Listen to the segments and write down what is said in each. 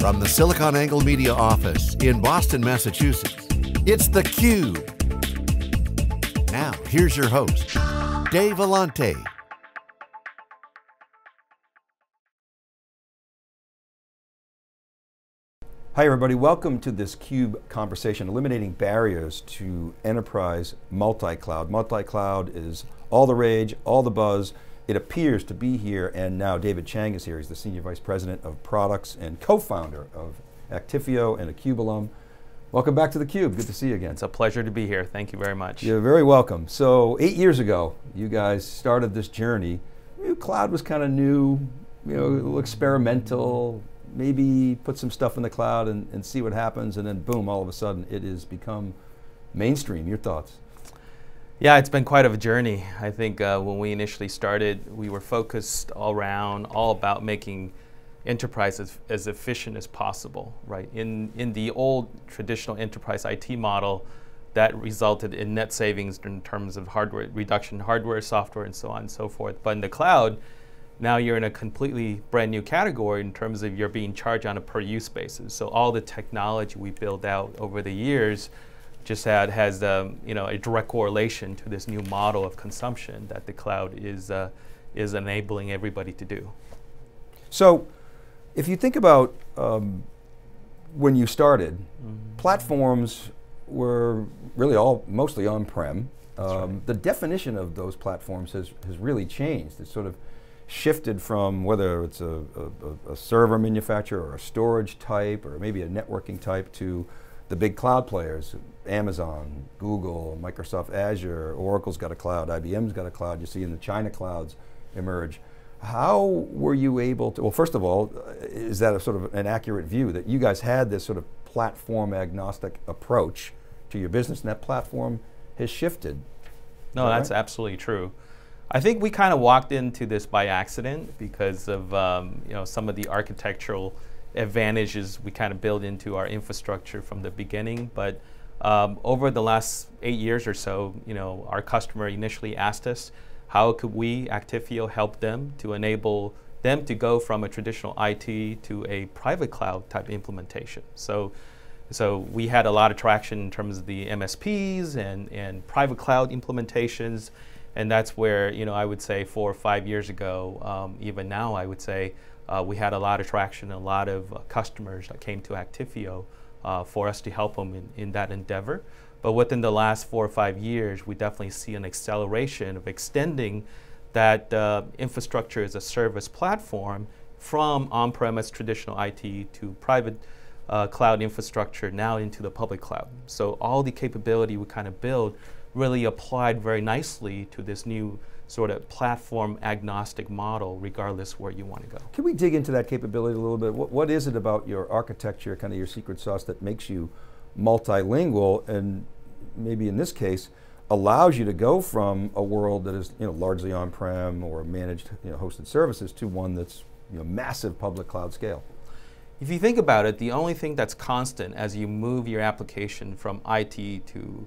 From the SiliconANGLE Media office in Boston, Massachusetts, it's theCUBE. Now, here's your host, Dave Vellante. Hi everybody, welcome to this CUBE conversation, eliminating barriers to enterprise multi-cloud. Multi-cloud is all the rage, all the buzz. It appears to be here, and now David Chang is here. He's the Senior Vice President of Products and co-founder of Actifio and a CUBE alum. Welcome back to the Cube. Good to see you again. It's a pleasure to be here. Thank you very much. You're very welcome. So eight years ago, you guys started this journey. cloud was kind of new, you know, a little experimental, maybe put some stuff in the cloud and, and see what happens, and then boom, all of a sudden it has become mainstream. Your thoughts? Yeah, it's been quite of a journey. I think uh, when we initially started, we were focused all around, all about making enterprise as, as efficient as possible, right? In, in the old traditional enterprise IT model, that resulted in net savings in terms of hardware reduction, hardware, software, and so on and so forth. But in the cloud, now you're in a completely brand new category in terms of you're being charged on a per use basis. So all the technology we built out over the years just had, has um, you know, a direct correlation to this new model of consumption that the cloud is, uh, is enabling everybody to do. So if you think about um, when you started, mm -hmm. platforms were really all mostly on-prem. Um, right. The definition of those platforms has, has really changed. It's sort of shifted from whether it's a, a, a, server manufacturer or a storage type or maybe a networking type to the big cloud players, Amazon, Google, Microsoft Azure, Oracle's got a cloud, IBM's got a cloud, you see in the China clouds emerge. How were you able to, well first of all, is that a sort of an accurate view that you guys had this sort of platform agnostic approach to your business and that platform has shifted? No, that's right? absolutely true. I think we kind of walked into this by accident because of um, you know some of the architectural advantages we kind of build into our infrastructure from the beginning. But um, over the last eight years or so, you know, our customer initially asked us, how could we, Actifio, help them to enable them to go from a traditional IT to a private cloud type implementation. So, so we had a lot of traction in terms of the MSPs and, and private cloud implementations and that's where you know I would say four or five years ago, um, even now I would say uh, we had a lot of traction, a lot of uh, customers that came to Actifio uh, for us to help them in, in that endeavor. But within the last four or five years, we definitely see an acceleration of extending that uh, infrastructure as a service platform from on-premise traditional IT to private uh, cloud infrastructure now into the public cloud. So all the capability we kind of build really applied very nicely to this new sort of platform agnostic model regardless where you want to go. Can we dig into that capability a little bit? What, what is it about your architecture, kind of your secret sauce that makes you multilingual and maybe in this case allows you to go from a world that is you know, largely on-prem or managed you know, hosted services to one that's you know, massive public cloud scale? If you think about it, the only thing that's constant as you move your application from IT to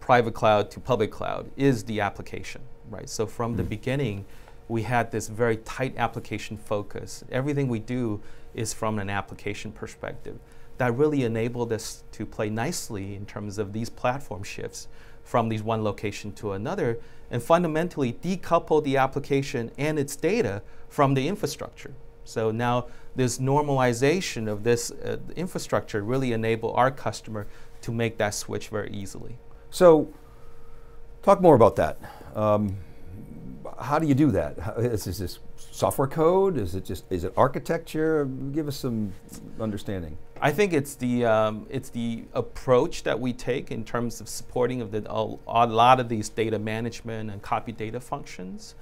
private cloud to public cloud is the application, right? So from mm. the beginning, we had this very tight application focus. Everything we do is from an application perspective. That really enabled us to play nicely in terms of these platform shifts from these one location to another and fundamentally decouple the application and its data from the infrastructure. So now this normalization of this uh, infrastructure really enable our customer to make that switch very easily. So, talk more about that. Um, how do you do that? Is, is, this software code? Is it just is it architecture? Give us some understanding. I think it's the um, it's the approach that we take in terms of supporting of the, a, a, lot of these data management and copy data functions,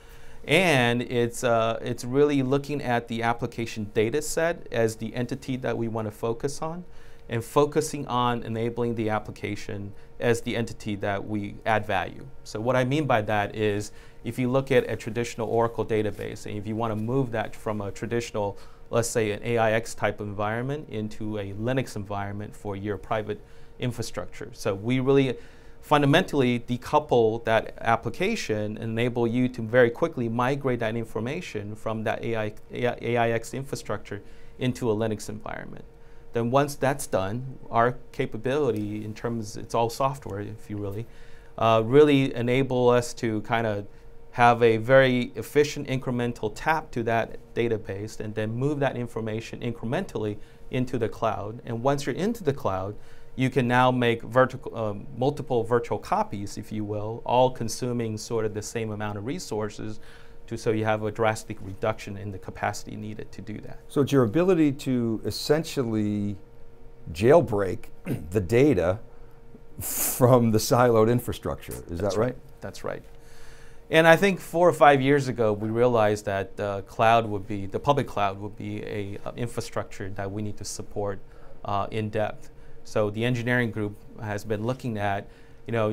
and it's uh, it's really looking at the application data set as the entity that we want to focus on and focusing on enabling the application as the entity that we add value. So what I mean by that is if you look at a traditional Oracle database and if you want to move that from a traditional, let's say an AIX type environment into a Linux environment for your private infrastructure. So we really fundamentally decouple that application and enable you to very quickly migrate that information from that AI, AIX infrastructure into a Linux environment. Then once that's done, our capability in terms, it's all software, if you really, uh, really enable us to kind of have a very efficient incremental tap to that database and then move that information incrementally into the cloud. And once you're into the cloud, you can now make vertical, um, multiple virtual copies, if you will, all consuming sort of the same amount of resources to, so you have a drastic reduction in the capacity needed to do that. So it's your ability to essentially jailbreak the data from the siloed infrastructure. Is That's that right? That's right. And I think four or five years ago, we realized that the cloud would be, the public cloud would be a uh, infrastructure that we need to support uh, in depth. So the engineering group has been looking at, you know,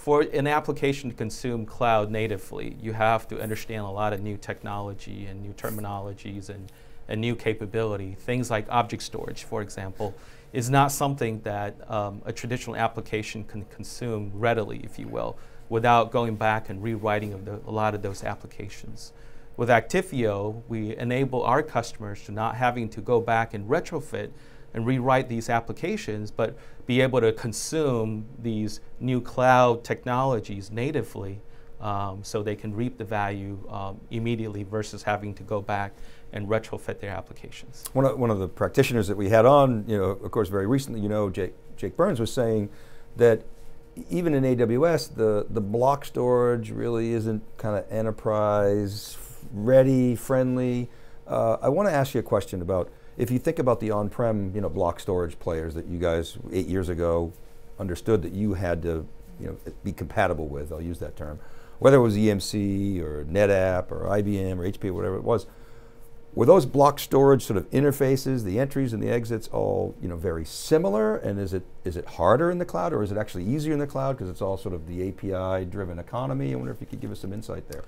for an application to consume cloud natively, you have to understand a lot of new technology and new terminologies and, and new capability. Things like object storage, for example, is not something that um, a traditional application can consume readily, if you will, without going back and rewriting of the, a lot of those applications. With Actifio, we enable our customers to not having to go back and retrofit and rewrite these applications, but be able to consume these new cloud technologies natively um, so they can reap the value um, immediately versus having to go back and retrofit their applications. One of, one of the practitioners that we had on, you know, of course, very recently, you know, Jake, Jake Burns was saying that even in AWS, the, the block storage really isn't kind of enterprise ready, friendly. Uh, I want to ask you a question about if you think about the on-prem, you know, block storage players that you guys eight years ago understood that you had to, you know, be compatible with. I'll use that term, whether it was EMC or NetApp or IBM or HP, or whatever it was. Were those block storage sort of interfaces, the entries and the exits, all you know very similar? And is it is it harder in the cloud, or is it actually easier in the cloud because it's all sort of the API-driven economy? I wonder if you could give us some insight there.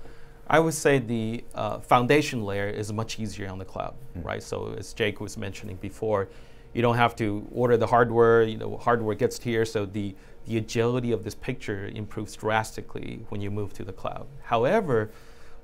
I would say the uh, foundation layer is much easier on the cloud, mm. right? So as Jake was mentioning before, you don't have to order the hardware. You know, hardware gets here, so the the agility of this picture improves drastically when you move to the cloud. However,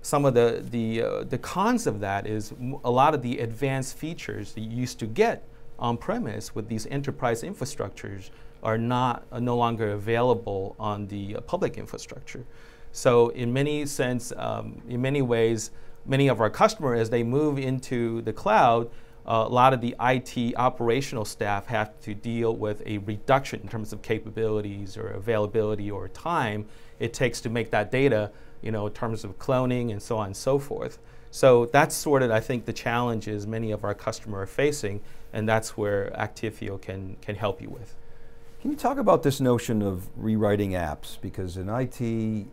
some of the the uh, the cons of that is a lot of the advanced features that you used to get on premise with these enterprise infrastructures are not uh, no longer available on the uh, public infrastructure. So in many sense, um, in many ways, many of our customers, as they move into the cloud, uh, a lot of the IT operational staff have to deal with a reduction in terms of capabilities or availability or time it takes to make that data, you know, in terms of cloning and so on and so forth. So that's sort of, I think, the challenges many of our customers are facing, and that's where Actifio can, can help you with. Can you talk about this notion of rewriting apps? Because in IT,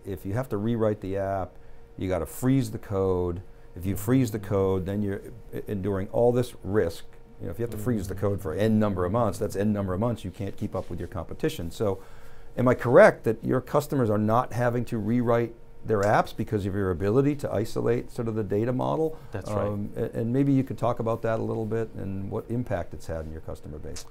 if you have to rewrite the app, you got to freeze the code. If you freeze the code, then you're enduring all this risk. You know, if you have to freeze the code for n number of months, that's n number of months. You can't keep up with your competition. So, am I correct that your customers are not having to rewrite their apps because of your ability to isolate sort of the data model? That's um, right. And maybe you could talk about that a little bit and what impact it's had in your customer base.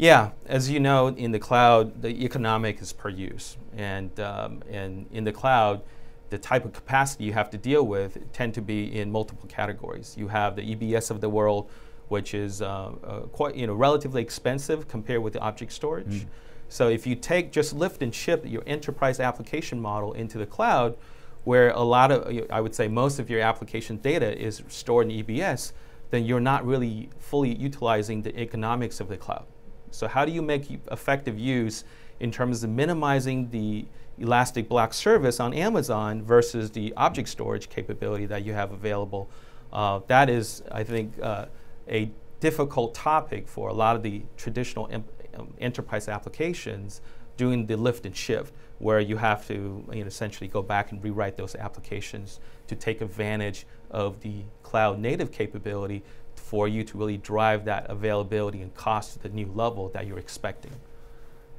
Yeah, as you know, in the cloud, the economic is per use, and um, and in the cloud, the type of capacity you have to deal with tend to be in multiple categories. You have the EBS of the world, which is uh, uh, quite you know relatively expensive compared with the object storage. Mm. So if you take just lift and ship your enterprise application model into the cloud, where a lot of I would say most of your application data is stored in EBS, then you're not really fully utilizing the economics of the cloud. So how do you make effective use in terms of minimizing the elastic block service on Amazon versus the object storage capability that you have available? Uh, that is, I think, uh, a difficult topic for a lot of the traditional em- um, enterprise applications doing the lift and shift, where you have to you know, essentially go back and rewrite those applications to take advantage of the cloud native capability for you to really drive that availability and cost to the new level that you're expecting.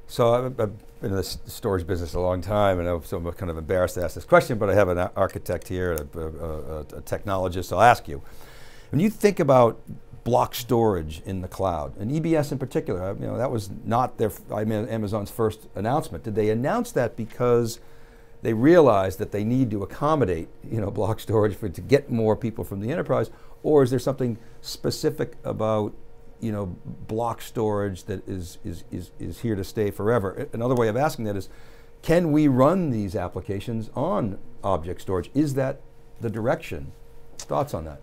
So I've, been in the storage business a long time, and I'm, so I'm kind of embarrassed to ask this question, but I have an architect here, a, a, a, a technologist. I'll ask you: when you think about block storage in the cloud, and EBS in particular, you know that was not their I mean, Amazon's first announcement. Did they announce that because they realized that they need to accommodate you know block storage for to get more people from the enterprise, or is there something specific about you know, block storage that is, is, is, is here to stay forever. Another way of asking that is, can we run these applications on object storage? Is that the direction? Thoughts on that?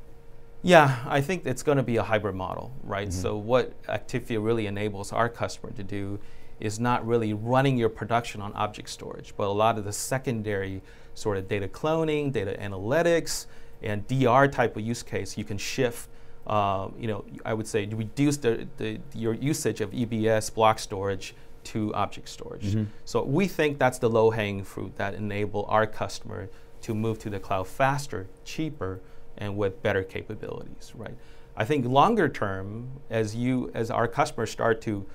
Yeah, I think it's going to be a hybrid model, right? Mm -hmm. So what Actifio really enables our customer to do is not really running your production on object storage, but a lot of the secondary sort of data cloning, data analytics, and DR type of use case, you can shift uh, you know, I would say reduce the, the, your usage of EBS block storage to object storage. Mm -hmm. So we think that's the low-hanging fruit that enable our customer to move to the cloud faster, cheaper, and with better capabilities, right? I think longer term, as you, as our customers start to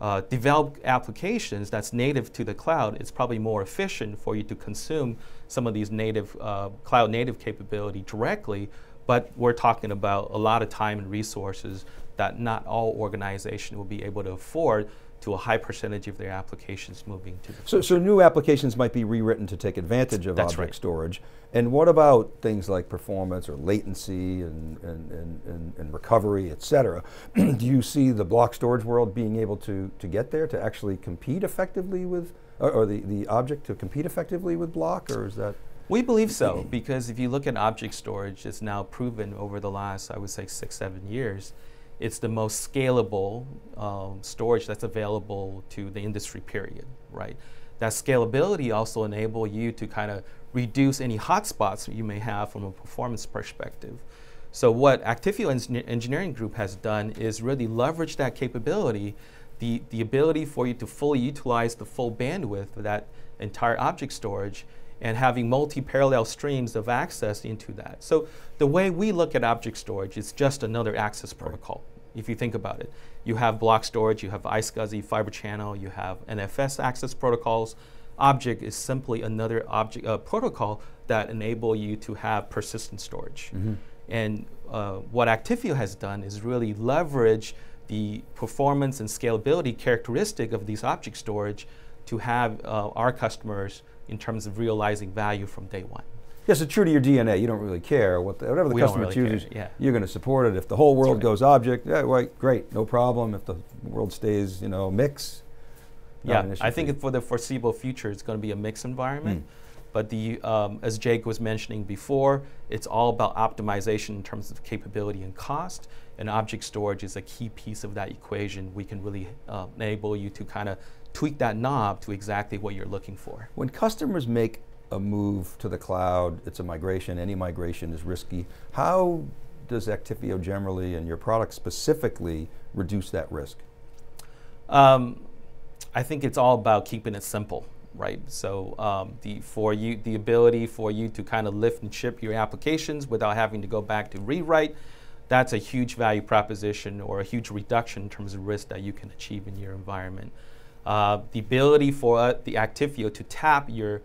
uh, develop applications that's native to the cloud, it's probably more efficient for you to consume some of these native uh, cloud native capability directly but we're talking about a lot of time and resources that not all organizations will be able to afford to a high percentage of their applications moving to the so, so new applications might be rewritten to take advantage of That's object right. storage. And what about things like performance or latency and, and, and, and, recovery, et cetera? Do you see the block storage world being able to, to get there to actually compete effectively with, or, or the, the object to compete effectively with block, or is that? We believe so, because if you look at object storage, it's now proven over the last, I would say, six, seven years, it's the most scalable um, storage that's available to the industry, period, right? That scalability also enable you to kind of reduce any hotspots you may have from a performance perspective. So what Actifio Engineering Group has done is really leverage that capability, the, the ability for you to fully utilize the full bandwidth of that entire object storage and having multi-parallel streams of access into that. So the way we look at object storage is just another access protocol, right. if you think about it. You have block storage, you have iSCSI, Fiber Channel, you have NFS access protocols. Object is simply another object uh, protocol that enable you to have persistent storage. Mm -hmm. And uh, what Actifio has done is really leverage the performance and scalability characteristic of these object storage to have uh, our customers in terms of realizing value from day one. Yes, it's true to your DNA. You don't really care what the, whatever the we customer really chooses. Yeah. You're going to support it. If the whole world right. goes object, yeah, right, great, no problem. If the world stays, you know, mix. Yeah, I think for the foreseeable future, it's going to be a mixed environment. Mm. But the, um, as Jake was mentioning before, it's all about optimization in terms of capability and cost. And object storage is a key piece of that equation. We can really uh, enable you to kind of tweak that knob to exactly what you're looking for. When customers make a move to the cloud, it's a migration, any migration is risky. How does Actifio generally and your product specifically reduce that risk? Um, I think it's all about keeping it simple, right? So um, the for you the ability for you to kind of lift and ship your applications without having to go back to rewrite, that's a huge value proposition or a huge reduction in terms of risk that you can achieve in your environment. Uh, the ability for uh, the Actifio to tap your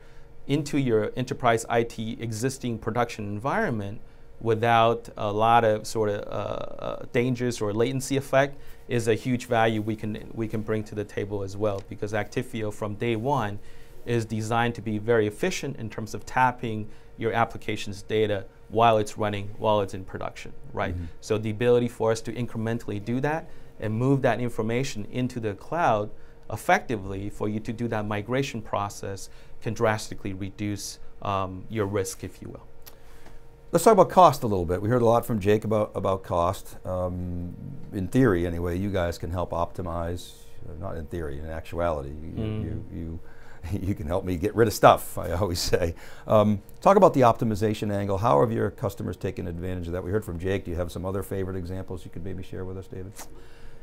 into your enterprise IT existing production environment without a lot of sort of uh, uh, dangers or latency effect is a huge value we can we can bring to the table as well because Actifio from day one is designed to be very efficient in terms of tapping your application's data while it's running, while it's in production, right? Mm -hmm. So the ability for us to incrementally do that and move that information into the cloud effectively for you to do that migration process can drastically reduce um, your risk, if you will. Let's talk about cost a little bit. We heard a lot from Jake about, about cost. Um, in theory, anyway, you guys can help optimize, uh, not in theory, in actuality. You, mm. you, you, you, can help me get rid of stuff, I always say. Um, talk about the optimization angle. How have your customers taken advantage of that? We heard from Jake. Do you have some other favorite examples you could maybe share with us, David?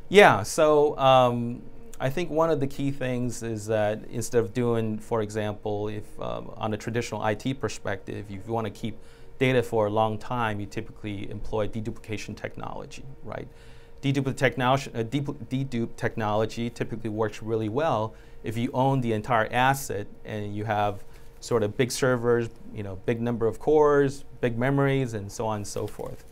Yeah, so um, I think one of the key things is that instead of doing, for example, if um, on a traditional IT perspective, if you want to keep data for a long time, you typically employ deduplication technology, right? Dedupe technology, uh, dedupe technology typically works really well if you own the entire asset and you have sort of big servers, you know, big number of cores, big memories, and so on and so forth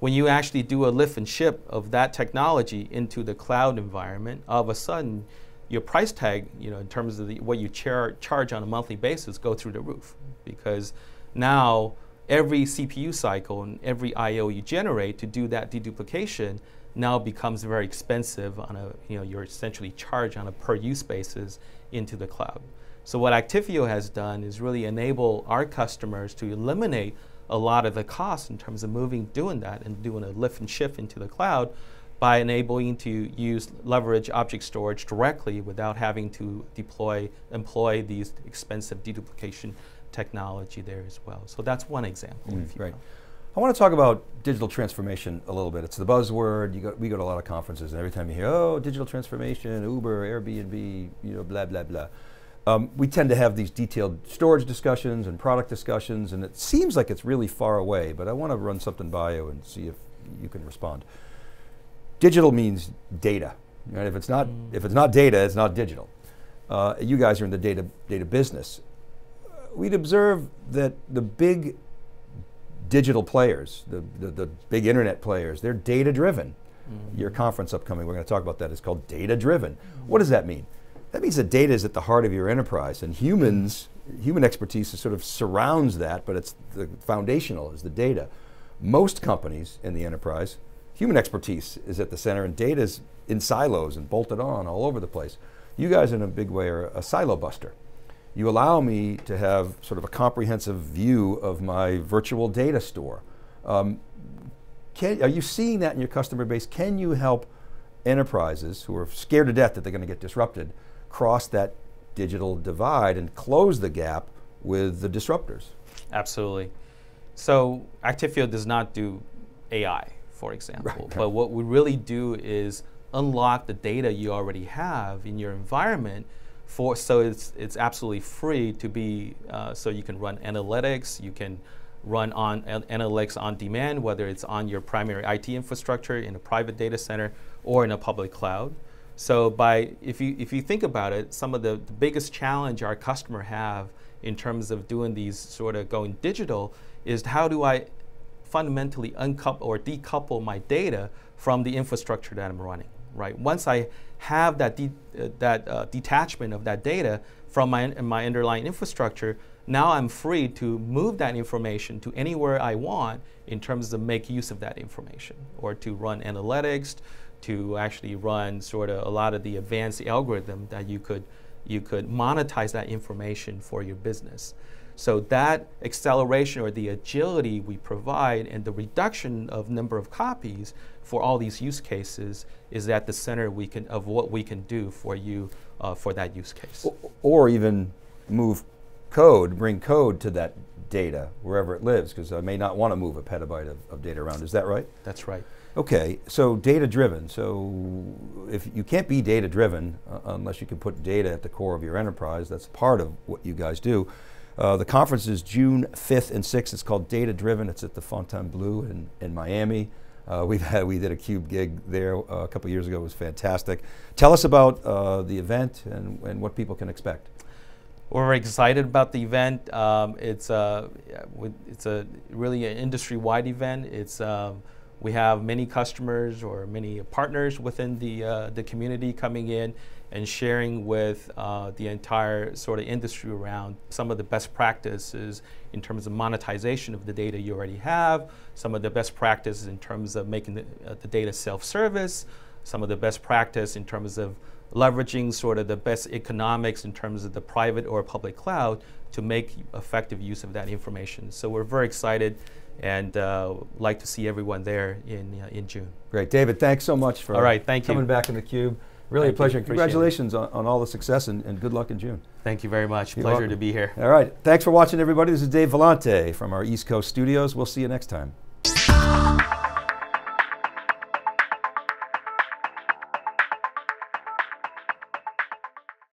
when you actually do a lift and ship of that technology into the cloud environment, all of a sudden, your price tag, you know, in terms of the, what you char charge on a monthly basis, go through the roof because now every CPU cycle and every I/O you generate to do that deduplication now becomes very expensive on a, you know, you're essentially charged on a per use basis into the cloud. So what Actifio has done is really enable our customers to eliminate a lot of the costs in terms of moving, doing that and doing a lift and shift into the cloud by enabling to use leverage object storage directly without having to deploy, employ these expensive deduplication technology there as well. So that's one example. Mm, right. I want to talk about digital transformation a little bit. It's the buzzword. You go, we go to a lot of conferences, and every time you hear, "Oh, digital transformation, Uber, Airbnb, you know, blah blah blah," um, we tend to have these detailed storage discussions and product discussions, and it seems like it's really far away. But I want to run something by you and see if you can respond. Digital means data. Right? If it's not mm. if it's not data, it's not digital. Uh, you guys are in the data data business. we'd observe that the big digital players, the, the, the big internet players, they're data driven. Mm-hmm. Your conference upcoming, we're going to talk about that, is called data driven. Mm-hmm. What does that mean? That means that data is at the heart of your enterprise, and humans, human expertise sort of surrounds that, but it's the foundational is the data. Most companies in the enterprise, human expertise is at the center, and data is in silos and bolted on all over the place. You guys, in a big way, are a silo buster you allow me to have sort of a comprehensive view of my virtual data store. Um, can, are you seeing that in your customer base? Can you help enterprises who are scared to death that they're going to get disrupted cross that digital divide and close the gap with the disruptors? Absolutely. So Actifio does not do AI, for example, right, right. but what we really do is unlock the data you already have in your environment for so it's it's absolutely free to be uh, so you can run analytics you can run on analytics on demand whether it's on your primary IT infrastructure in a private data center or in a public cloud so by if you if you think about it some of the, the biggest challenge our customer have in terms of doing these sort of going digital is how do I fundamentally uncouple or decouple my data from the infrastructure that I'm running right? Once I have that, de uh, that uh, detachment of that data from my, my underlying infrastructure, now I'm free to move that information to anywhere I want in terms of make use of that information or to run analytics, to actually run sort of a lot of the advanced algorithm that you could, you could monetize that information for your business. So that acceleration or the agility we provide and the reduction of number of copies for all these use cases is at the center we can, of what we can do for you uh, for that use case. Or even move code, bring code to that data wherever it lives, because I may not want to move a petabyte of, of data around. Is that right? That's right. Okay, so data driven. So if you can't be data driven uh, unless you can put data at the core of your enterprise, that's part of what you guys do. Uh, the conference is June 5th and 6th. It's called Data Driven. It's at the Fontainebleau in, in Miami. Uh, we've had we did a cube gig there uh, a couple years ago. It was fantastic. Tell us about uh, the event and, and what people can expect. We're very excited about the event. Um, it's a it's a really an industry-wide event. It's um, we have many customers or many partners within the uh, the community coming in and sharing with uh, the entire sort of industry around some of the best practices in terms of monetization of the data you already have, some of the best practices in terms of making the, uh, the data self-service, some of the best practice in terms of leveraging sort of the best economics in terms of the private or public cloud to make effective use of that information. So we're very excited and uh, like to see everyone there in, uh, in June. Great. David, thanks so much for all right, thank coming you. back in the cube. Really Thank a pleasure. Congratulations on, on, all the success and, and, good luck in June. Thank you very much. You're pleasure welcome. to be here. All right. Thanks for watching, everybody. This is Dave Vellante from our East Coast studios. We'll see you next time.